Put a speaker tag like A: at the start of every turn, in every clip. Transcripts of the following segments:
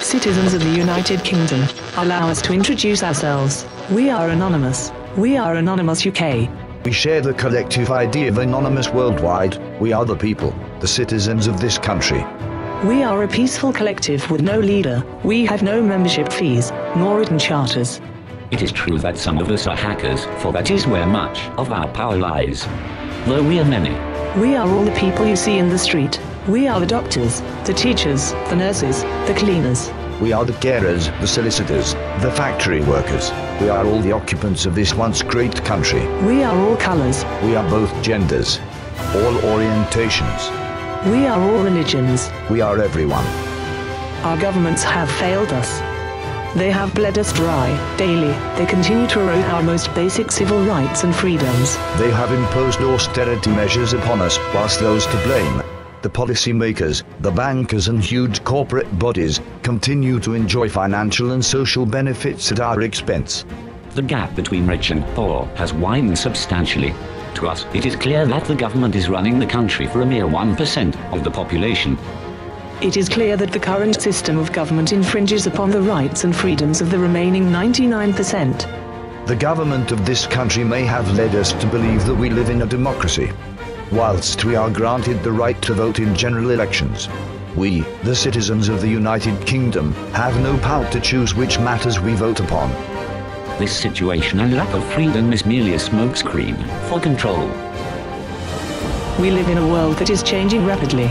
A: Citizens of the United Kingdom, allow us to introduce ourselves. We are Anonymous. We are Anonymous UK.
B: We share the collective idea of Anonymous worldwide. We are the people, the citizens of this country.
A: We are a peaceful collective with no leader. We have no membership fees, nor written charters.
C: It is true that some of us are hackers, for that is where much of our power lies. Though we are many.
A: We are all the people you see in the street. We are the doctors, the teachers, the nurses, the cleaners.
B: We are the carers, the solicitors, the factory workers. We are all the occupants of this once great country.
A: We are all colors.
B: We are both genders, all orientations.
A: We are all religions.
B: We are everyone.
A: Our governments have failed us. They have bled us dry, daily. They continue to erode our most basic civil rights and freedoms.
B: They have imposed austerity measures upon us, whilst those to blame, the policymakers, the bankers and huge corporate bodies, continue to enjoy financial and social benefits at our expense.
C: The gap between rich and poor has widened substantially. To us, it is clear that the government is running the country for a mere 1% of the population.
A: It is clear that the current system of government infringes upon the rights and freedoms of the remaining 99%.
B: The government of this country may have led us to believe that we live in a democracy, whilst we are granted the right to vote in general elections. We, the citizens of the United Kingdom, have no power to choose which matters we vote upon.
C: This situation and lack of freedom is merely a smokescreen for control.
A: We live in a world that is changing rapidly.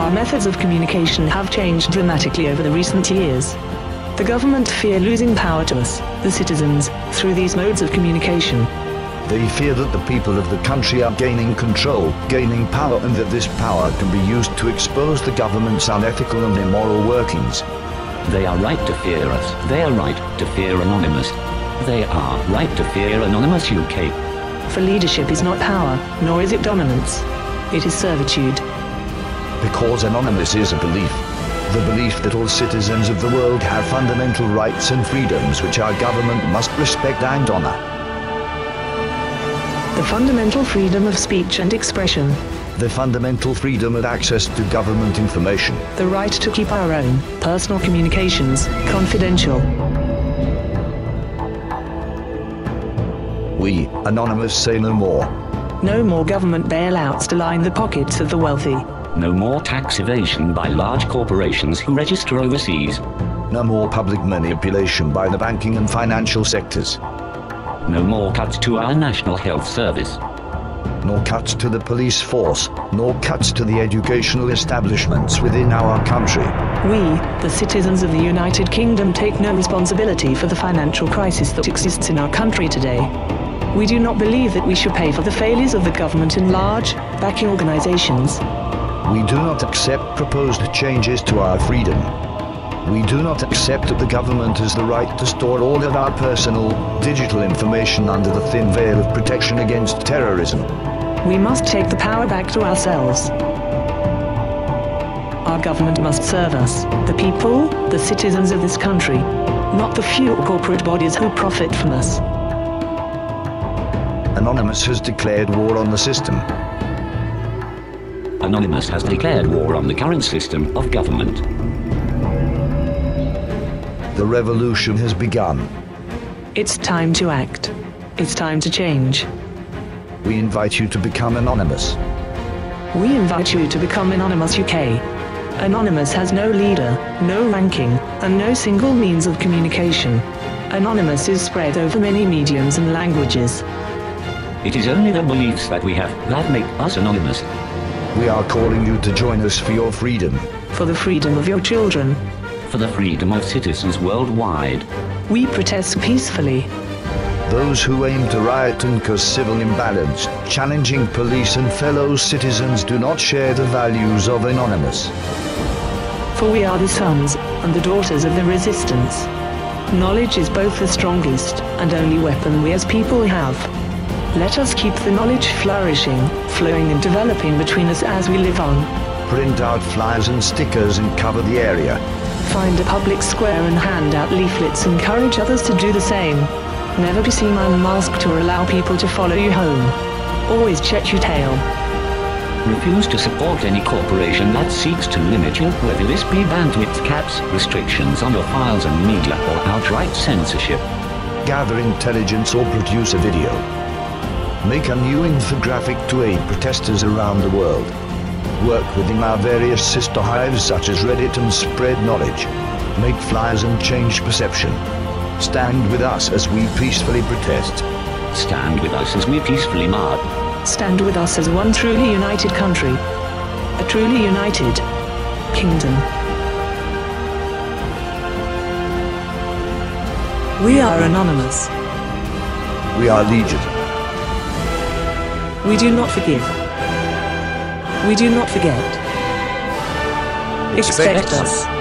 A: Our methods of communication have changed dramatically over the recent years. The government fear losing power to us, the citizens, through these modes of communication.
B: They fear that the people of the country are gaining control, gaining power and that this power can be used to expose the government's unethical and immoral workings.
C: They are right to fear us. They are right to fear Anonymous. They are right to fear Anonymous UK.
A: For leadership is not power, nor is it dominance. It is servitude.
B: Because Anonymous is a belief. The belief that all citizens of the world have fundamental rights and freedoms which our government must respect and honor.
A: The fundamental freedom of speech and expression.
B: The fundamental freedom of access to government information.
A: The right to keep our own personal communications confidential.
B: We, Anonymous, say no more.
A: No more government bailouts to line the pockets of the wealthy.
C: No more tax evasion by large corporations who register overseas.
B: No more public manipulation by the banking and financial sectors.
C: No more cuts to our National Health Service.
B: Nor cuts to the police force, nor cuts to the educational establishments within our country.
A: We, the citizens of the United Kingdom, take no responsibility for the financial crisis that exists in our country today. We do not believe that we should pay for the failures of the government and large, backing organizations.
B: We do not accept proposed changes to our freedom. We do not accept that the government has the right to store all of our personal, digital information under the thin veil of protection against terrorism.
A: We must take the power back to ourselves. Our government must serve us, the people, the citizens of this country, not the few corporate bodies who profit from us.
B: Anonymous has declared war on the system.
C: Anonymous has declared war on the current system of government.
B: The revolution has begun.
A: It's time to act. It's time to change.
B: We invite you to become anonymous.
A: We invite you to become Anonymous UK. Anonymous has no leader, no ranking, and no single means of communication. Anonymous is spread over many mediums and languages.
C: It is only the beliefs that we have that make us anonymous.
B: We are calling you to join us for your freedom.
A: For the freedom of your children,
C: For the freedom of citizens worldwide.
A: we protest peacefully.
B: Those who aim to riot and cause civil imbalance, challenging police and fellow citizens do not share the values of Anonymous.
A: For we are the sons and the daughters of the resistance. Knowledge is both the strongest and only weapon we as people have. Let us keep the knowledge flourishing, flowing and developing between us as we live on.
B: Print out flyers and stickers and cover the area.
A: Find a public square and hand out leaflets. Encourage others to do the same. Never be seen unmasked or allow people to follow you home. Always check your tail.
C: Refuse to support any corporation that seeks to limit you, whether this be bandwidth caps, restrictions on your files and media, or outright censorship.
B: Gather intelligence or produce a video. Make a new infographic to aid protesters around the world. Work within our various sister hives such as Reddit and spread knowledge. Make flyers and change perception. Stand with us as we peacefully protest.
C: Stand with us as we peacefully march.
A: Stand with us as one truly united country. A truly united kingdom. We are anonymous.
B: We are Legion.
A: We do not forgive. We do not forget. Expect us.